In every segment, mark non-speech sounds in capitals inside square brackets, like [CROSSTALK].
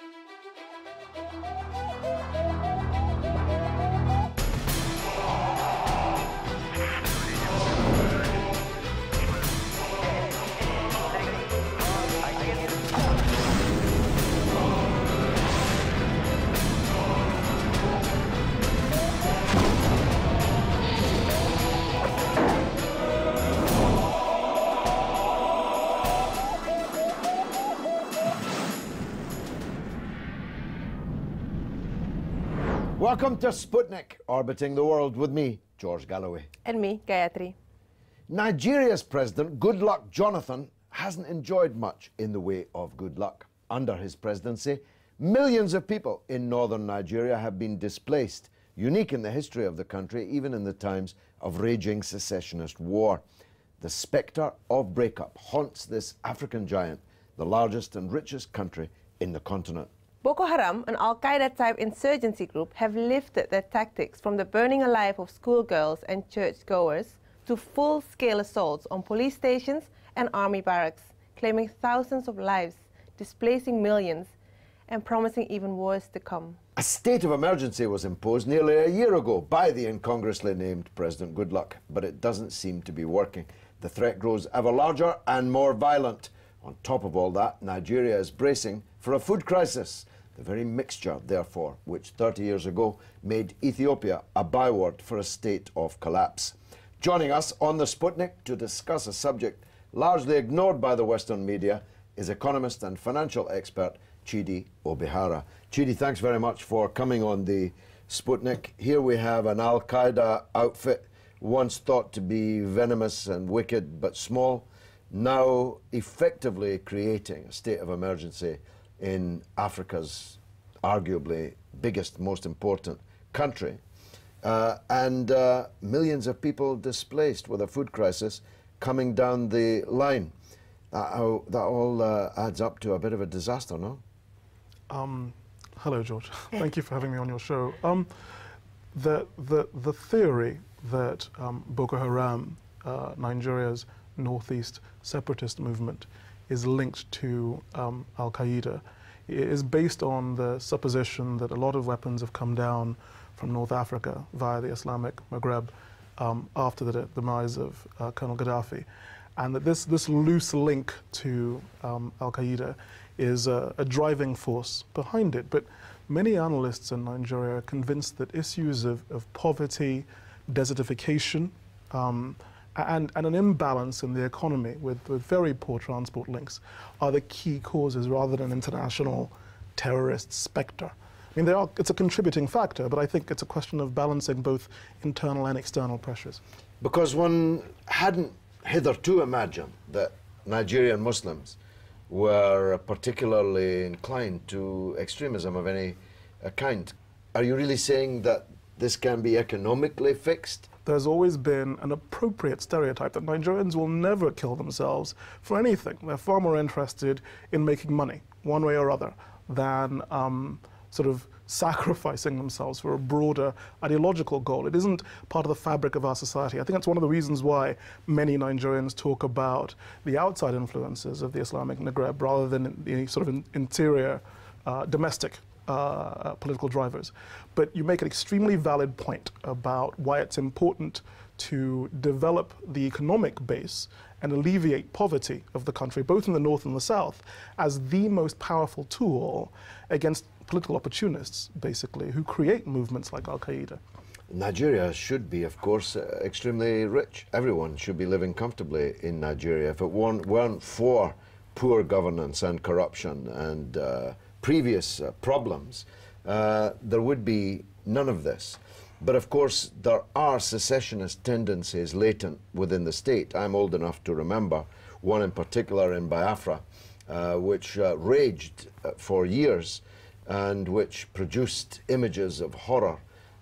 Thank you. Welcome to Sputnik, orbiting the world with me, George Galloway. And me, Gayatri. Nigeria's president, Goodluck Jonathan, hasn't enjoyed much in the way of good luck. Under his presidency, millions of people in northern Nigeria have been displaced, unique in the history of the country, even in the times of raging secessionist war. The spectre of breakup haunts this African giant, the largest and richest country in the continent. Boko Haram, an Al Qaeda type insurgency group, have lifted their tactics from the burning alive of schoolgirls and churchgoers to full scale assaults on police stations and army barracks, claiming thousands of lives, displacing millions, and promising even worse to come. A state of emergency was imposed nearly a year ago by the incongruously named President Goodluck, but it doesn't seem to be working. The threat grows ever larger and more violent. On top of all that, Nigeria is bracing for a food crisis. The very mixture, therefore, which 30 years ago made Ethiopia a byword for a state of collapse. Joining us on the Sputnik to discuss a subject largely ignored by the Western media is economist and financial expert Chidi Obihara. Chidi, thanks very much for coming on the Sputnik. Here we have an Al Qaeda outfit, once thought to be venomous and wicked but small, now effectively creating a state of emergency in Africa's arguably biggest, most important country, uh, and uh, millions of people displaced with a food crisis coming down the line. That, that all uh, adds up to a bit of a disaster, no? Um, hello, George. [LAUGHS] Thank you for having me on your show. Um, the, the, the theory that um, Boko Haram, uh, Nigeria's northeast separatist movement, is linked to um, Al Qaeda It is based on the supposition that a lot of weapons have come down from North Africa via the Islamic Maghreb um, after the demise of uh, Colonel Gaddafi. And that this, this loose link to um, Al Qaeda is a, a driving force behind it. But many analysts in Nigeria are convinced that issues of, of poverty, desertification, um, and, and an imbalance in the economy with, with very poor transport links are the key causes rather than an international terrorist specter. I mean, are, it's a contributing factor, but I think it's a question of balancing both internal and external pressures. Because one hadn't hitherto imagined that Nigerian Muslims were particularly inclined to extremism of any kind. Are you really saying that this can be economically fixed? There's always been an appropriate stereotype that Nigerians will never kill themselves for anything. They're far more interested in making money, one way or other, than um, sort of sacrificing themselves for a broader ideological goal. It isn't part of the fabric of our society. I think that's one of the reasons why many Nigerians talk about the outside influences of the Islamic Maghreb rather than the sort of in interior uh, domestic uh, political drivers. But you make an extremely valid point about why it's important to develop the economic base and alleviate poverty of the country, both in the north and the south, as the most powerful tool against political opportunists, basically, who create movements like Al Qaeda. Nigeria should be, of course, uh, extremely rich. Everyone should be living comfortably in Nigeria. If it weren't, weren't for poor governance and corruption and uh, previous uh, problems, uh, there would be none of this. But of course, there are secessionist tendencies latent within the state. I'm old enough to remember one in particular in Biafra, uh, which uh, raged uh, for years and which produced images of horror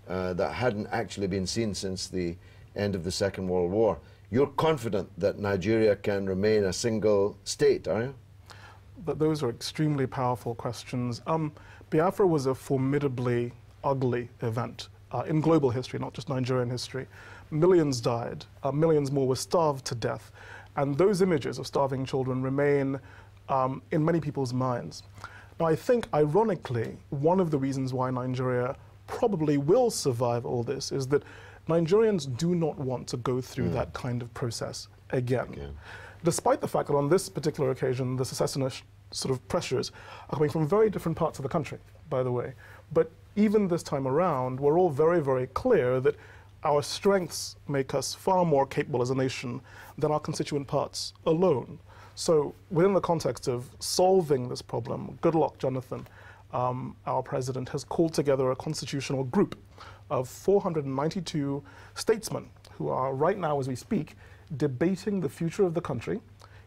uh, that hadn't actually been seen since the end of the Second World War. You're confident that Nigeria can remain a single state, are you? But those are extremely powerful questions. Um, Biafra was a formidably ugly event uh, in global history, not just Nigerian history. Millions died, uh, millions more were starved to death. And those images of starving children remain um, in many people's minds. Now, I think, ironically, one of the reasons why Nigeria probably will survive all this is that Nigerians do not want to go through that kind of process again. Again. Despite the fact that on this particular occasion, the secessionist sort of pressures are coming from very different parts of the country, by the way. But even this time around, we're all very, very clear that our strengths make us far more capable as a nation than our constituent parts alone. So, within the context of solving this problem, Goodluck, Jonathan, um, our president, has called together a constitutional group of 492 statesmen who are right now, as we speak, debating the future of the country,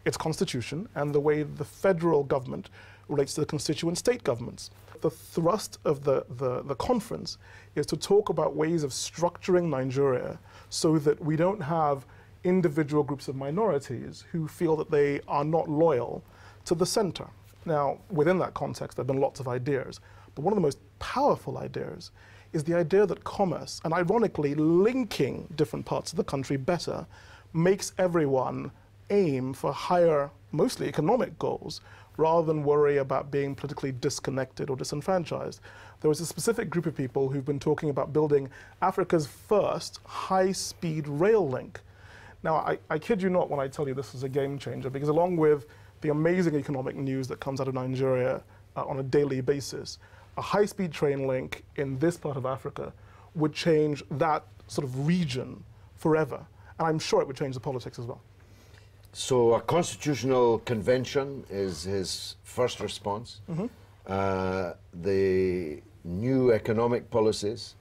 its constitution, and the way the federal government relates to the constituent state governments. The thrust of the, the, the conference is to talk about ways of structuring Nigeria so that we don't have individual groups of minorities who feel that they are not loyal to the center. Now, within that context, there have been lots of ideas, but one of the most powerful ideas is the idea that commerce, and ironically, linking different parts of the country better, makes everyone aim for higher, mostly economic goals, rather than worry about being politically disconnected or disenfranchised. There was a specific group of people who've been talking about building Africa's first high speed rail link. Now, I, I kid you not when I tell you this is a game changer, because along with the amazing economic news that comes out of Nigeria uh, on a daily basis, a high speed train link in this part of Africa would change that sort of region forever. And I'm sure it would change the politics as well. So a constitutional convention is his first response. Uh, the new economic policies,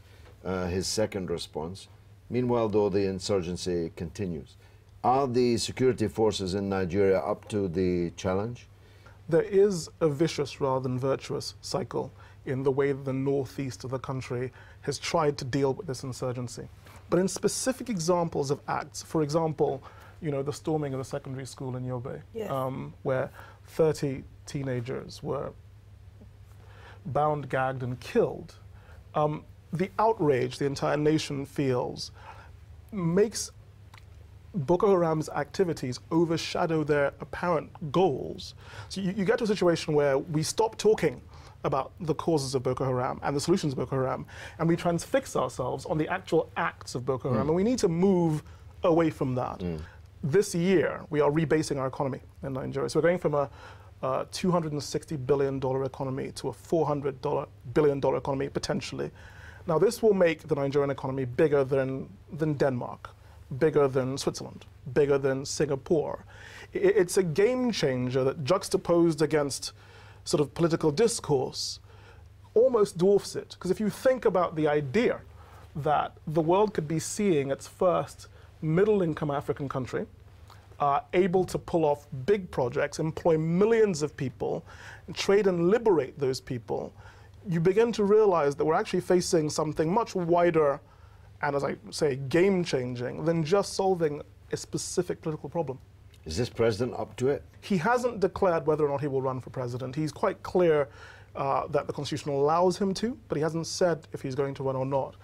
uh, his second response. Meanwhile, though, the insurgency continues. Are the security forces in Nigeria up to the challenge? There is a vicious rather than virtuous cycle in the way that the northeast of the country has tried to deal with this insurgency. But in specific examples of acts, for example, you know, the storming of the secondary school in Yobe, Yes. um, where 30 teenagers were bound, gagged, and killed, um, the outrage the entire nation feels makes Boko Haram's activities overshadow their apparent goals. So you, you get to a situation where we stop talking about the causes of Boko Haram and the solutions of Boko Haram, and we transfix ourselves on the actual acts of Boko Haram, and we need to move away from that. This year, we are rebasing our economy in Nigeria. So we're going from a uh, $260 billion economy to a $400 billion economy potentially. Now, this will make the Nigerian economy bigger than, than Denmark, bigger than Switzerland, bigger than Singapore. I- it's a game changer that juxtaposed against sort of political discourse almost dwarfs it. Because if you think about the idea that the world could be seeing its first middle income African country, uh, able to pull off big projects, employ millions of people, trade and liberate those people, you begin to realize that we're actually facing something much wider and, as I say, game changing than just solving a specific political problem. Is this president up to it? He hasn't declared whether or not he will run for president. He's quite clear uh, that the Constitution allows him to, but he hasn't said if he's going to run or not.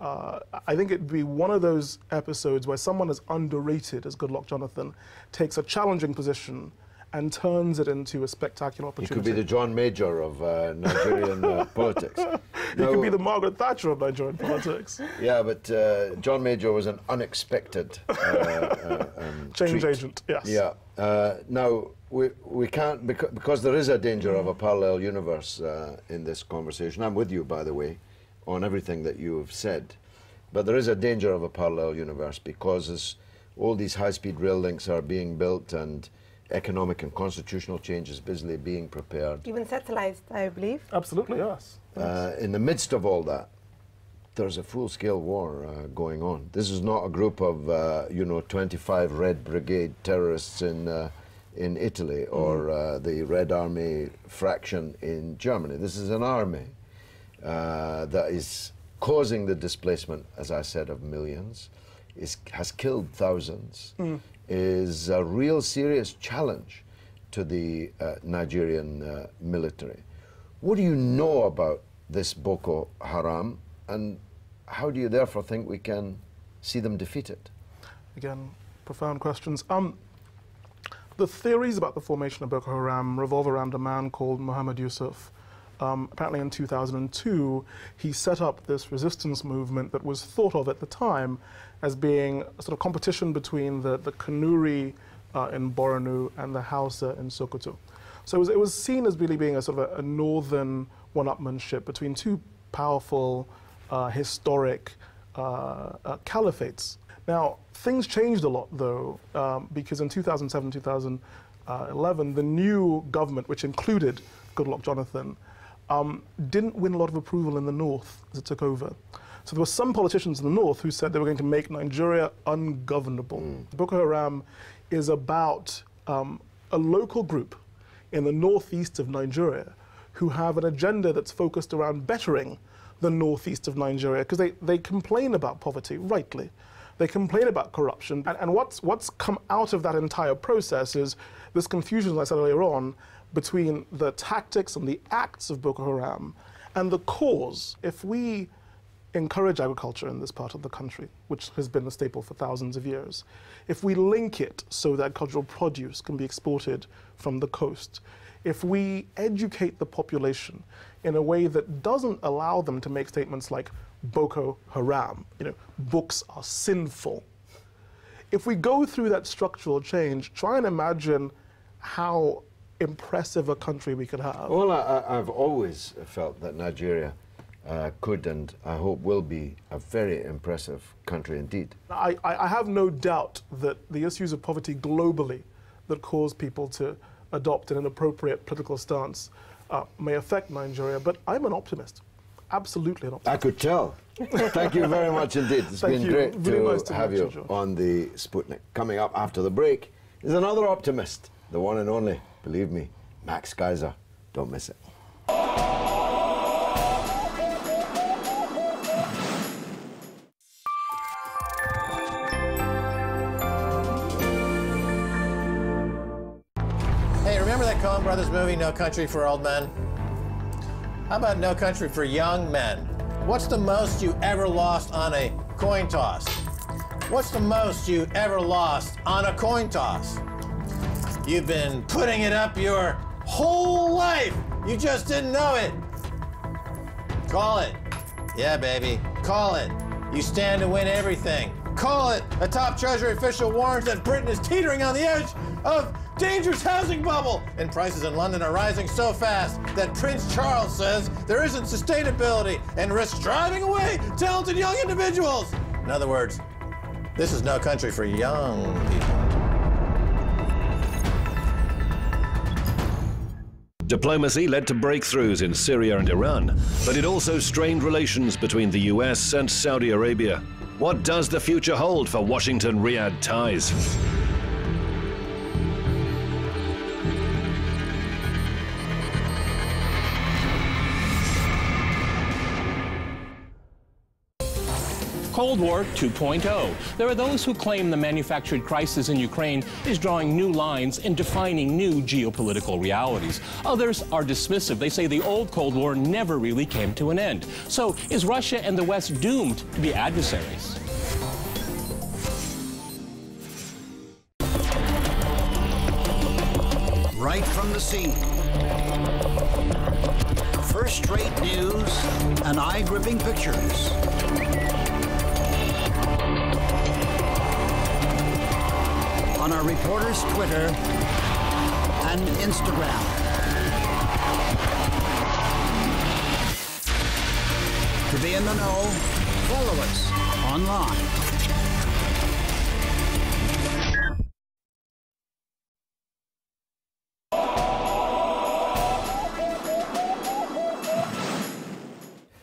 Uh, I think it'd be one of those episodes where someone as underrated as Goodluck Jonathan takes a challenging position and turns it into a spectacular He opportunity. could be the John Major of uh, Nigerian uh, [LAUGHS] politics. He could be the Margaret Thatcher of Nigerian politics. Yeah, but uh, John Major was an unexpected uh, uh, um, [LAUGHS] Change treat. agent, yes. Yeah. Uh, now we we can't because, because there is a danger of a parallel universe uh, in this conversation. I'm with you, by the way, on everything that you have said, but there is a danger of a parallel universe because as all these high-speed rail links are being built and economic and constitutional changes busily being prepared. Even satellites, I believe. Absolutely, yes. Uh, in the midst of all that, there's a full-scale war uh, going on. This is not a group of, uh, you know, 25 Red Brigade terrorists in uh, in Italy or uh, the Red Army fraction in Germany. This is an army uh, that is causing the displacement, as I said, of millions, is, has killed thousands, is a real serious challenge to the uh, Nigerian uh, military. What do you know about this Boko Haram, and how do you therefore think we can see them defeated? Again, profound questions. Um, The theories about the formation of Boko Haram revolve around a man called Muhammad Yusuf. Um, apparently, in 2002, he set up this resistance movement that was thought of at the time as being a sort of competition between the, the Kanuri uh, in Borno and the Hausa in Sokoto. So it was, it was seen as really being a sort of a, a northern one-upmanship between two powerful, uh, historic uh, uh, caliphates. Now, things changed a lot, though, um, because in 2007, 2011, the new government, which included Goodluck Jonathan, um, didn't win a lot of approval in the north as it took over. So there were some politicians in the north who said they were going to make Nigeria ungovernable. Mm. Boko Haram is about um, a local group in the northeast of Nigeria who have an agenda that's focused around bettering the northeast of Nigeria because they, they complain about poverty, rightly. They complain about corruption. And, and what's, what's come out of that entire process is this confusion, as I said earlier on, between the tactics and the acts of Boko Haram and the cause. If we encourage agriculture in this part of the country, which has been a staple for thousands of years, if we link it so that cultural produce can be exported from the coast, if we educate the population in a way that doesn't allow them to make statements like Boko Haram, you know, books are sinful. If we go through that structural change, try and imagine how impressive a country we could have. Well, I, have always felt that Nigeria uh, could and I hope will be a very impressive country indeed. I, I have no doubt that the issues of poverty globally that cause people to adopt an appropriate political stance uh, may affect Nigeria, but I'm an optimist. Absolutely an optimist. I could tell. Thank you very much indeed. It's Thank been you. great really to, nice to, have you, you on the Sputnik. Coming up after the break is another optimist, the one and only, believe me, Max Keiser. Don't miss it. No Country for Old Men? How about No Country for Young Men? What's the most you ever lost on a coin toss? What's the most you ever lost on a coin toss? You've been putting it up your whole life. You just didn't know it. Call it. Yeah, baby. Call it. You stand to win everything. Call it. A top Treasury official warns that Britain is teetering on the edge of dangerous housing bubble, and prices in London are rising so fast that Prince Charles says there isn't sustainability and risks driving away talented young individuals. In other words, this is no country for young people. Diplomacy led to breakthroughs in Syria and Iran, but it also strained relations between the US and Saudi Arabia. What does the future hold for Washington Riyadh ties? Cold War 2.0. There are those who claim the manufactured crisis in Ukraine is drawing new lines and defining new geopolitical realities. Others are dismissive. They say the old Cold War never really came to an end. So is Russia and the West doomed to be adversaries? Right from the scene. First rate news and eye gripping pictures. On our reporters' Twitter and Instagram. To be in the know, follow us online.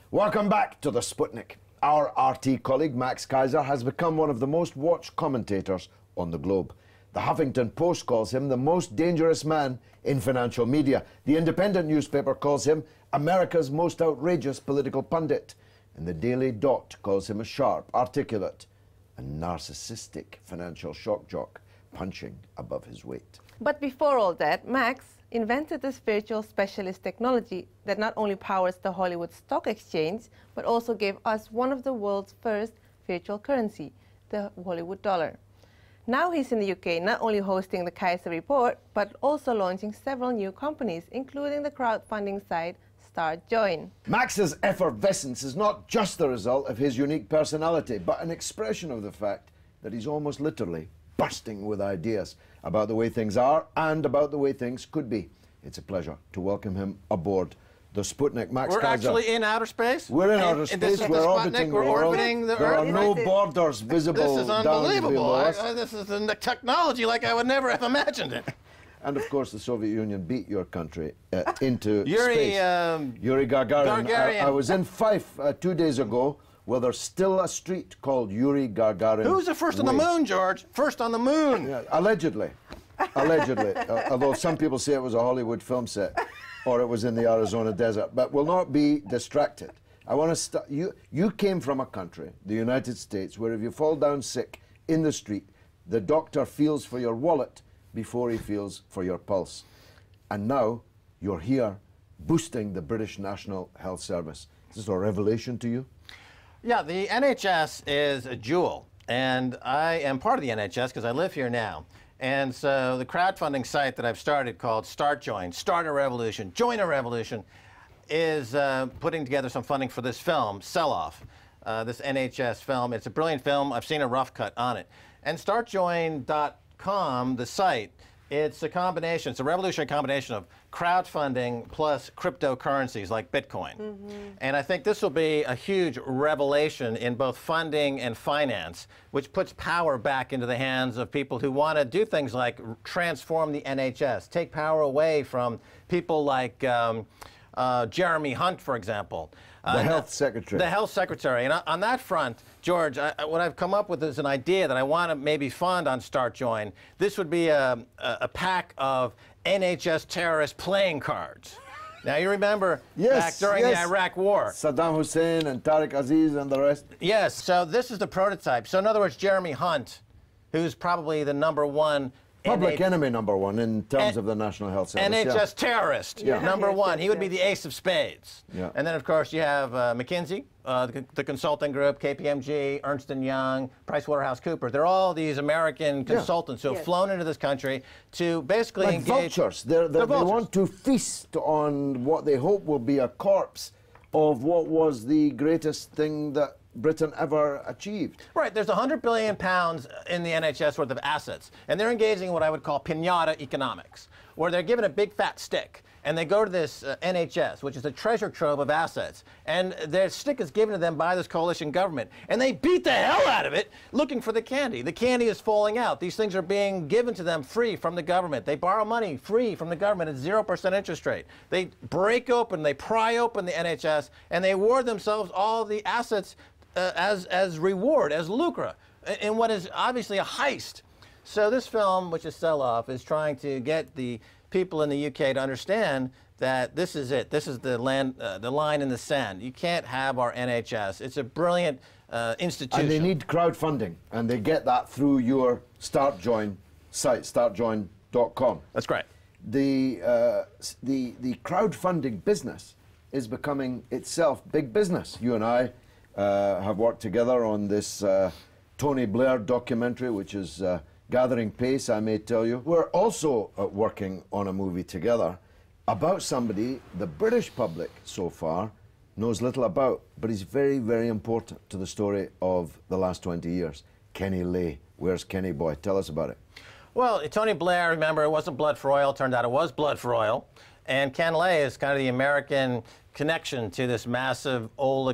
Welcome back to the Sputnik. Our RT colleague Max Keiser has become one of the most watched commentators on the globe. The Huffington Post calls him the most dangerous man in financial media. The Independent newspaper calls him America's most outrageous political pundit. And the Daily Dot calls him a sharp, articulate, and narcissistic financial shock jock, punching above his weight. But before all that, Max invented this virtual specialist technology that not only powers the Hollywood Stock Exchange, but also gave us one of the world's first virtual currency, the Hollywood dollar. Now he's in the UK, not only hosting the Keiser Report, but also launching several new companies, including the crowdfunding site Start Join. Max's effervescence is not just the result of his unique personality, but an expression of the fact that he's almost literally bursting with ideas about the way things are and about the way things could be. It's a pleasure to welcome him aboard the Sputnik. Max We're Keiser. actually in outer space. We're in And- outer space. this is the We're Sputnik, orbiting We're orbiting the there Earth. are no borders visible This is unbelievable. I. I, this is the technology like I would never have imagined it. And of course, the Soviet Union beat your country uh, into [LAUGHS] Yuri, space. um, Yuri Gagarin. Gagarin. I, I was in Fife uh, two days ago, where there's still a street called Yuri Gagarin. Who's the first on the moon, George? First on the moon. Yeah, allegedly. Allegedly. [LAUGHS] Uh, although some people say it was a Hollywood film set or it was in the Arizona desert. But we'll not be distracted. I want to start. You, you came from a country, the United States, where if you fall down sick in the street, the doctor feels for your wallet before he feels for your pulse. And now you're here boosting the British National Health Service. Is this a revelation to you? Yeah, the NHS is a jewel, and I am part of the NHS because I live here now. And so the crowdfunding site that I've started called Start Join, Start a Revolution, Join a Revolution, is uh, putting together some funding for this film, Sell Off, uh, this NHS film. It's a brilliant film. I've seen a rough cut on it. And startjoin.com, the site, it's a combination, it's a revolutionary combination of crowdfunding plus cryptocurrencies like Bitcoin. And I think this will be a huge revelation in both funding and finance, which puts power back into the hands of people who want to do things like transform the NHS, take power away from people like um, uh, Jeremy Hunt, for example. Uh, The health secretary. The health secretary. And on- that front, George, I, what I've come up with is an idea that I want to maybe fund on Start Join. This would be a, a, pack of NHS terrorist playing cards. Now, you remember back during yes. the Iraq War. Saddam Hussein and Tariq Aziz and the rest. Yes, so this is the prototype. So, in other words, Jeremy Hunt, who's probably the number one Public NH enemy number one in terms N- of the National Health Service. NHS yeah. terrorist, Yeah. number one. he would be the ace of spades. Yeah. And then, of course, you have uh, McKinsey, uh, the, the consulting group, KPMG, Ernst & Young, PricewaterhouseCoopers. They're all these American consultants who have Yes. flown into this country to basically Like engage... vultures. They're, they're, They're they want to feast on what they hope will be a corpse of what was the greatest thing that Britain ever achieved. Right, there's 100 billion pounds in the NHS worth of assets, and they're engaging in what I would call pinata economics, where they're given a big fat stick, and they go to this uh, NHS, which is a treasure trove of assets, and their stick is given to them by this coalition government, and they beat the hell out of it looking for the candy. The candy is falling out. These things are being given to them free from the government. They borrow money free from the government at 0% interest rate. They break open, they pry open the NHS, and they award themselves all the assets uh, as, as reward, as lucre, in what is obviously a heist. So this film, which is Sell Off, is trying to get the people in the UK to understand that this is it. This is the, land, uh, the line in the sand. You can't have our NHS. It's a brilliant uh, institution. And they need crowdfunding, and they get that through your Start Join site, startjoin.com. That's great. The, uh, the, the crowdfunding business is becoming itself big business. You and I uh, have worked together on this uh, Tony Blair documentary, which is uh, gathering pace, I may tell you. We're also uh, working on a movie together about somebody the British public so far knows little about, but he's very, very important to the story of the last 20 years. Kenny Lay. Where's Kenny Boy? Tell us about it. Well, Tony Blair, remember, it wasn't blood for oil. Turned out it was blood for oil. And Ken Lay is kind of the American connection to this massive uh,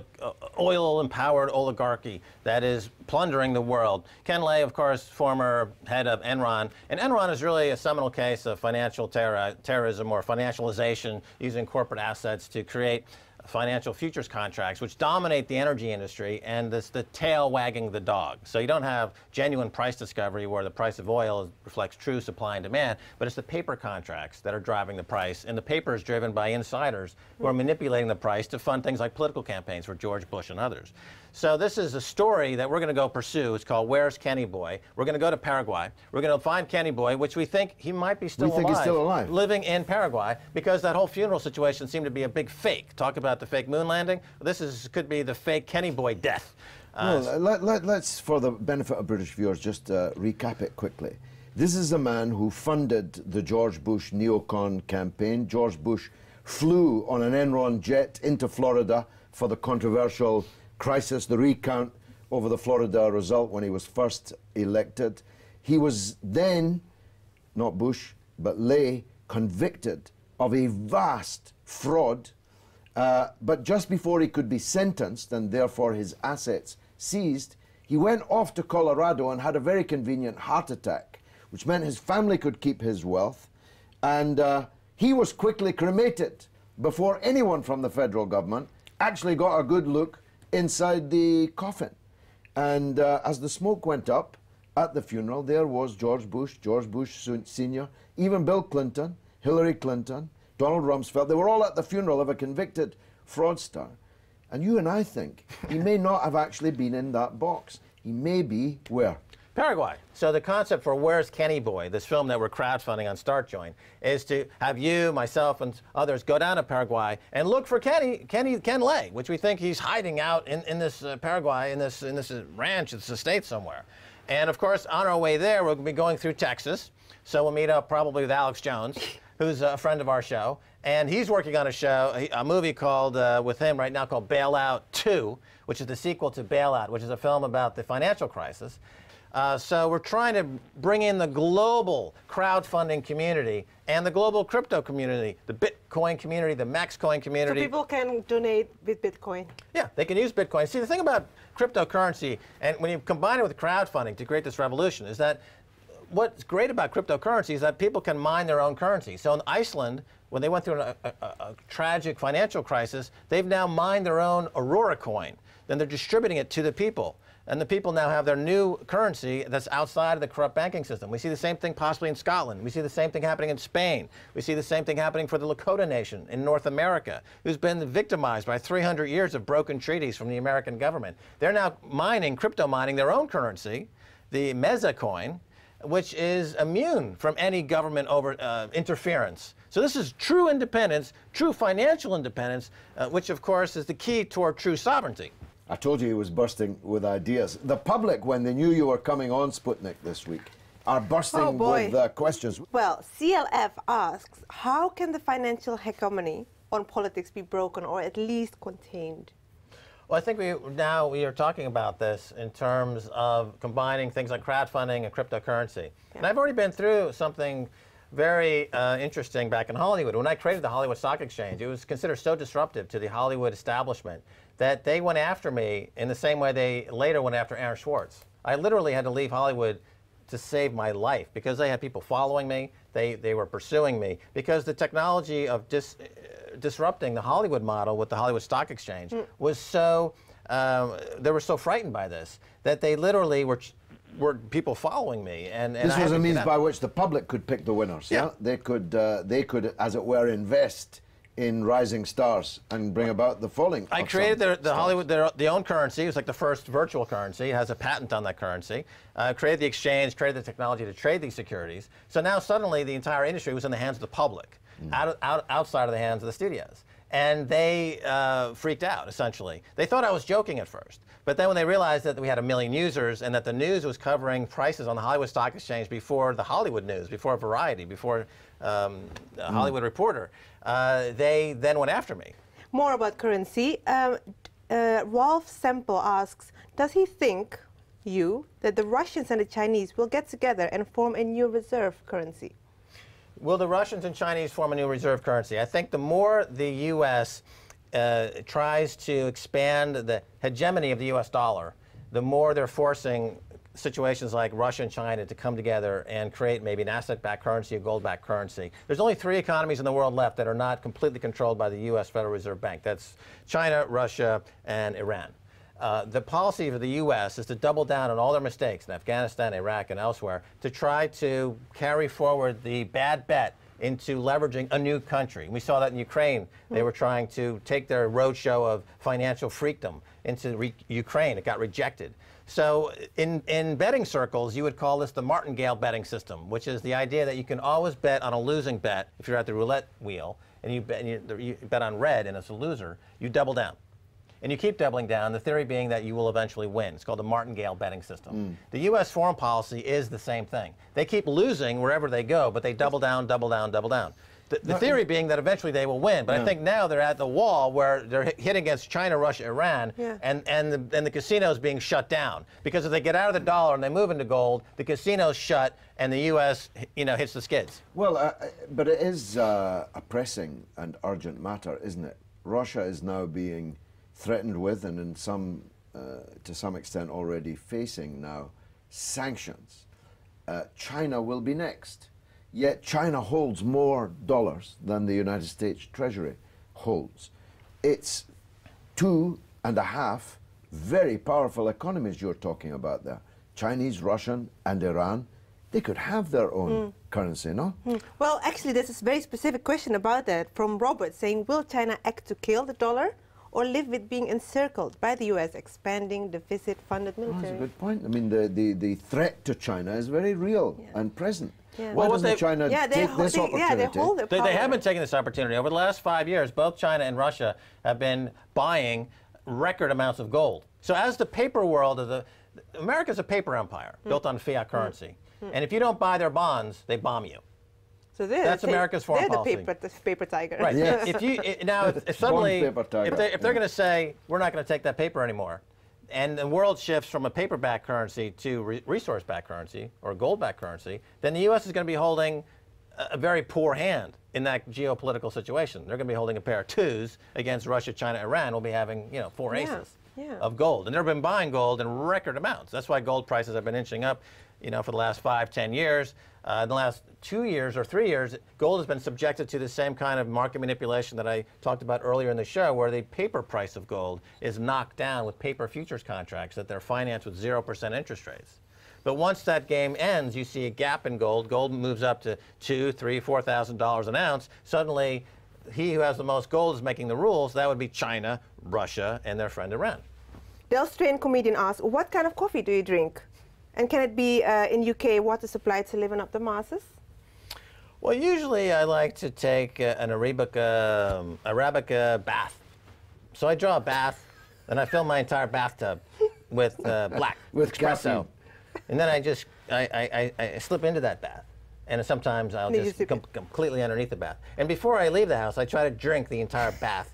oil-empowered oligarchy that is plundering the world. Ken Lay, of course, former head of Enron. And Enron is really a seminal case of financial terror- terrorism or financialization using corporate assets to create financial futures contracts, which dominate the energy industry, and this the tail wagging the dog. So you don't have genuine price discovery where the price of oil reflects true supply and demand, but it's the paper contracts that are driving the price, and the paper is driven by insiders who are manipulating the price to fund things like political campaigns for George Bush and others. So this is a story that we're going to go pursue. It's called Where's Kenny Boy? We're going to go to Paraguay. We're going to find Kenny Boy, which we think he might be still We think alive he's still alive. living in Paraguay because that whole funeral situation seemed to be a big fake. Talk about the fake moon landing. This is could be the fake Kenny Boy death. Uh, Well, let, let, let's, for the benefit of British viewers, just uh, recap it quickly. This is a man who funded the George Bush neocon campaign. George Bush flew on an Enron jet into Florida for the controversial crisis, the recount over the Florida result when he was first elected. He was then, not Bush, but Lay, convicted of a vast fraud uh, but just before he could be sentenced and therefore his assets seized, he went off to Colorado and had a very convenient heart attack, which meant his family could keep his wealth. And uh, he was quickly cremated before anyone from the federal government actually got a good look inside the coffin. And uh, as the smoke went up at the funeral, there was George Bush, George Bush Sr., even Bill Clinton, Hillary Clinton, Donald Rumsfeld. They were all at the funeral of a convicted fraudster. And you and I think he may not have actually been in that box. He may be where? Paraguay. So the concept for Where's Kenny Boy, this film that we're crowdfunding on StartJoin, is to have you, myself, and others go down to Paraguay and look for Kenny, Kenny Ken Lay, which we think he's hiding out in, in this uh, Paraguay, in this in this uh, ranch, this estate somewhere. And of course, on our way there, we'll be going through Texas. So we'll meet up probably with Alex Jones, [LAUGHS] who's a friend of our show. And he's working on a show, a movie called, uh, with him right now called Bailout 2, which is the sequel to Bailout, which is a film about the financial crisis. Uh, so we're trying to bring in the global crowdfunding community and the global crypto community, the Bitcoin community, the Maxcoin community. So community. people can donate with Bitcoin. Yeah, they can use Bitcoin. See, the thing about cryptocurrency, and when you combine it with crowdfunding to create this revolution, is that what's great about cryptocurrency is that people can mine their own currency. So in Iceland, when they went through a, a, a tragic financial crisis, they've now mined their own Aurora coin. Then they're distributing it to the people. And the people now have their new currency that's outside of the corrupt banking system. We see the same thing possibly in Scotland. We see the same thing happening in Spain. We see the same thing happening for the Lakota Nation in North America, who's been victimized by 300 years of broken treaties from the American government. They're now mining, crypto mining their own currency, the Maza coin, which is immune from any government over uh, interference. So this is true independence, true financial independence, uh, which of course is the key toward true sovereignty. I told you he was bursting with ideas. The public, when they knew you were coming on Sputnik this week, are bursting Oh, with uh, questions. Well, CLF asks, how can the financial hegemony on politics be broken or at least contained? Well, I think we now we are talking about this in terms of combining things like crowdfunding and cryptocurrency. And I've already been through something very uh, interesting back in Hollywood. When I created the Hollywood Stock Exchange, it was considered so disruptive to the Hollywood establishment that they went after me in the same way they later went after Aaron Swartz. I literally had to leave Hollywood to save my life because they had people following me, they, they were pursuing me, because the technology of dis, uh, disrupting the Hollywood model with the Hollywood Stock Exchange was so, um, they were so frightened by this that they literally were, ch- were people following me. And, and This I was a means by which the public could pick the winners. Yeah, Yeah. they could, uh, they could, as it were, invest in rising stars and bring about the falling. I created the, stars. Hollywood their, the own currency. It was like the first virtual currency. It has a patent on that currency. Uh, created the exchange, created the technology to trade these securities. So now suddenly the entire industry was in the hands of the public, out, out outside of the hands of the studios. And they uh, freaked out, essentially. They thought I was joking at first. But then when they realized that we had a million users and that the news was covering prices on the Hollywood Stock Exchange before the Hollywood news, before Variety, before um, a Hollywood Reporter, uh, they then went after me. More about currency. Um, uh, Ralph Semple asks, does he think, you, that the Russians and the Chinese will get together and form a new reserve currency? Will the Russians and Chinese form a new reserve currency? I think the more the U.S. Uh, tries to expand the hegemony of the U.S. dollar, the more they're forcing situations like Russia and China to come together and create maybe an asset-backed currency, a gold-backed currency. There's only three economies in the world left that are not completely controlled by the U.S. Federal Reserve Bank. That's China, Russia, and Iran. Uh, the policy of the U.S. is to double down on all their mistakes in Afghanistan, Iraq, and elsewhere to try to carry forward the bad bet into leveraging a new country. We saw that in Ukraine. They were trying to take their roadshow of financial freakdom into Ukraine. It got rejected. So, in, in betting circles, you would call this the martingale betting system, which is the idea that you can always bet on a losing bet if you're at the roulette wheel and you bet, and you, you bet on red and it's a loser, you double down. and you keep doubling down, the theory being that you will eventually win. It's called the martingale betting system. Hmm. The U.S. foreign policy is the same thing. They keep losing wherever they go, but they double down, double down, double down. The, the theory being that eventually they will win, but I think now they're at the wall where they're hit hitting against China, Russia, Iran, Yeah. and, and, the, and the casinos being shut down. Because if they get out of the dollar and they move into gold, the casinos shut and the U.S. you know, hits the skids. Well, uh, uh, but it is uh, a pressing and urgent matter, isn't it? Russia is now being threatened with, and in some, uh, to some extent, already facing now sanctions. Uh, China will be next. Yet China holds more dollars than the United States Treasury holds. It's two and a half very powerful economies you're talking about there Chinese, Russian, and Iran. They could have their own hmm. currency, no? Hmm. Well, actually, there's a very specific question about that from Robert saying, Will China act to kill the dollar or live with being encircled by the US expanding deficit funded Oh, that's a good point. I mean, the, the, the threat to China is very real and present. Yeah. Why Well, what doesn't they- China yeah, they, take ho- this they, opportunity? yeah, they hold their They, they have been taking this opportunity. Over the last five years, both China and Russia have been buying record amounts of gold. So as the paper world of the America's a paper empire Hmm. built on fiat currency. And if you don't buy their bonds, they bomb you. So they're That's the America's foreign they're policy. the paper, the paper tiger. Right. Yes. If you i- now if, if suddenly paper tiger, if they if they're yeah. going to say we're not going to take that paper anymore, and the world shifts from a paper-backed currency to re- resource-backed currency or gold-backed currency, then the U.S. is going to be holding a, a very poor hand in that geopolitical situation. They're going to be holding a pair of twos against Russia, China, Iran. We'll be having you know four Yeah, aces yeah. of gold, and they've been buying gold in record amounts. That's why gold prices have been inching up, you know, for the last five, ten years. Uh, in the last two years or three years, gold has been subjected to the same kind of market manipulation that I talked about earlier in the show, where the paper price of gold is knocked down with paper futures contracts that they're financed with zero percent interest rates. But once that game ends, you see a gap in gold. Gold moves up to two, three, four thousand dollars an ounce. Suddenly, he who has the most gold is making the rules. That would be China, Russia, and their friend Iran. The Australian comedian asks, What kind of coffee do you drink? And can it be uh, in UK water supply to liven up the masses? Well, usually I like to take uh, an Arabica, um, Arabica bath. So I draw a bath, and I fill my entire bathtub with uh, [LAUGHS] black With espresso, caffeine. and then I just I, I, I, I slip into that bath, and sometimes I'll And just com- completely underneath the bath. And before I leave the house, I try to drink the entire bath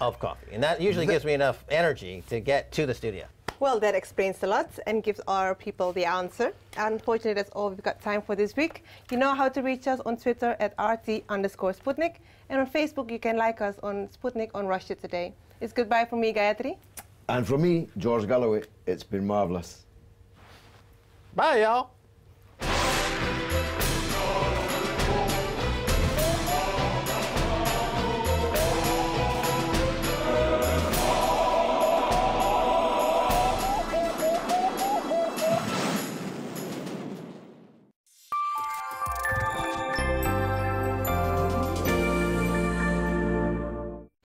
of coffee, and that usually gives me enough energy to get to the studio. Well, that explains a lot and gives our people the answer. Unfortunately, that's all we've got time for this week. You know how to reach us on Twitter at RT underscore Sputnik. And on Facebook, you can like us on Sputnik on Russia Today. It's goodbye from me, Gayatri. And from me, George Galloway, it's been marvellous. Bye, y'all.